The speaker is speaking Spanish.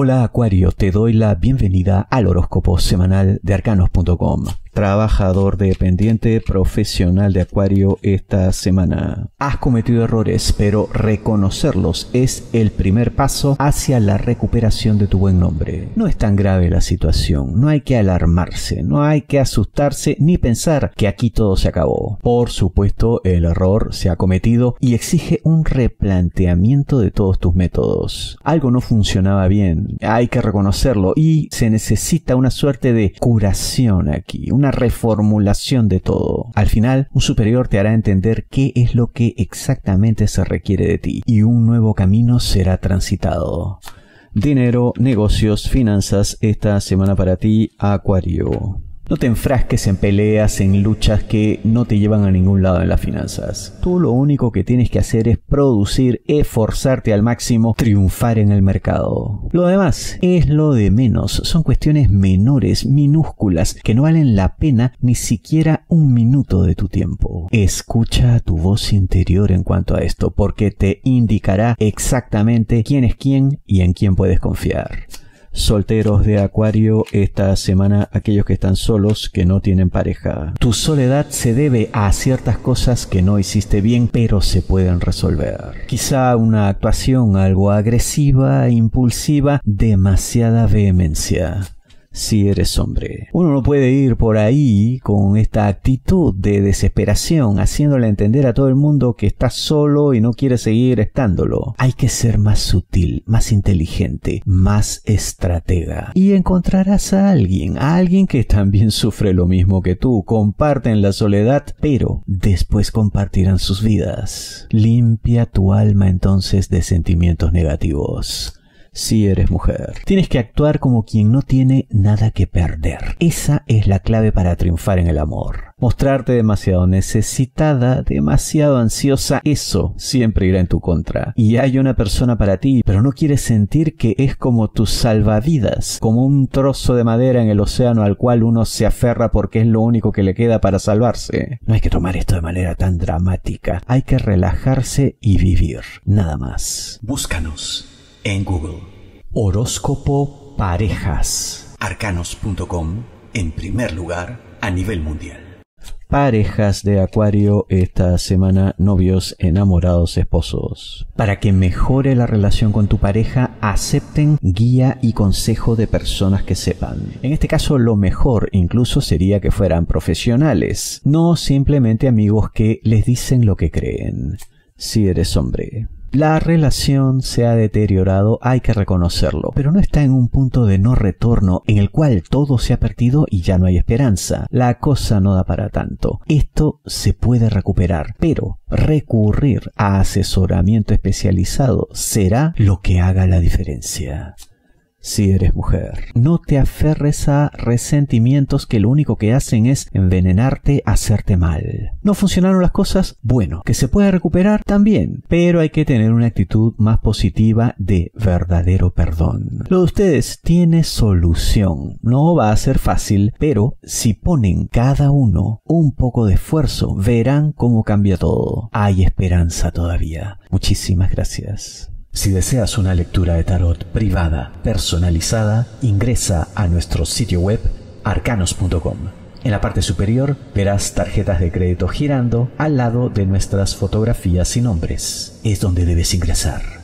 Hola Acuario, te doy la bienvenida al horóscopo semanal de arcanos.com trabajador dependiente profesional de Acuario esta semana. Has cometido errores, pero reconocerlos es el primer paso hacia la recuperación de tu buen nombre. No es tan grave la situación, no hay que alarmarse, no hay que asustarse ni pensar que aquí todo se acabó. Por supuesto, el error se ha cometido y exige un replanteamiento de todos tus métodos. Algo no funcionaba bien, hay que reconocerlo y se necesita una suerte de curación aquí, una reformulación de todo. Al final, un superior te hará entender qué es lo que exactamente se requiere de ti y un nuevo camino será transitado. Dinero, negocios, finanzas, esta semana para ti, Acuario. No te enfrasques en peleas, en luchas que no te llevan a ningún lado en las finanzas. Tú lo único que tienes que hacer es producir, esforzarte al máximo, triunfar en el mercado. Lo demás es lo de menos, son cuestiones menores, minúsculas, que no valen la pena ni siquiera un minuto de tu tiempo. Escucha tu voz interior en cuanto a esto, porque te indicará exactamente quién es quién y en quién puedes confiar solteros de Acuario esta semana, aquellos que están solos, que no tienen pareja. Tu soledad se debe a ciertas cosas que no hiciste bien, pero se pueden resolver. Quizá una actuación algo agresiva, impulsiva, demasiada vehemencia si eres hombre. Uno no puede ir por ahí con esta actitud de desesperación, haciéndole entender a todo el mundo que está solo y no quiere seguir estándolo. Hay que ser más sutil, más inteligente, más estratega. Y encontrarás a alguien, a alguien que también sufre lo mismo que tú, comparten la soledad, pero después compartirán sus vidas. Limpia tu alma entonces de sentimientos negativos si eres mujer. Tienes que actuar como quien no tiene nada que perder. Esa es la clave para triunfar en el amor. Mostrarte demasiado necesitada, demasiado ansiosa, eso siempre irá en tu contra. Y hay una persona para ti, pero no quieres sentir que es como tu salvavidas, como un trozo de madera en el océano al cual uno se aferra porque es lo único que le queda para salvarse. No hay que tomar esto de manera tan dramática. Hay que relajarse y vivir. Nada más. Búscanos en Google. Horóscopo Parejas. Arcanos.com en primer lugar a nivel mundial. Parejas de Acuario esta semana, novios, enamorados, esposos. Para que mejore la relación con tu pareja, acepten guía y consejo de personas que sepan. En este caso, lo mejor incluso sería que fueran profesionales, no simplemente amigos que les dicen lo que creen. Si eres hombre. La relación se ha deteriorado, hay que reconocerlo, pero no está en un punto de no retorno en el cual todo se ha perdido y ya no hay esperanza. La cosa no da para tanto. Esto se puede recuperar, pero recurrir a asesoramiento especializado será lo que haga la diferencia si eres mujer. No te aferres a resentimientos que lo único que hacen es envenenarte, hacerte mal. ¿No funcionaron las cosas? Bueno, que se puede recuperar también, pero hay que tener una actitud más positiva de verdadero perdón. Lo de ustedes tiene solución. No va a ser fácil, pero si ponen cada uno un poco de esfuerzo, verán cómo cambia todo. Hay esperanza todavía. Muchísimas gracias. Si deseas una lectura de tarot privada, personalizada, ingresa a nuestro sitio web arcanos.com. En la parte superior verás tarjetas de crédito girando al lado de nuestras fotografías y nombres. Es donde debes ingresar.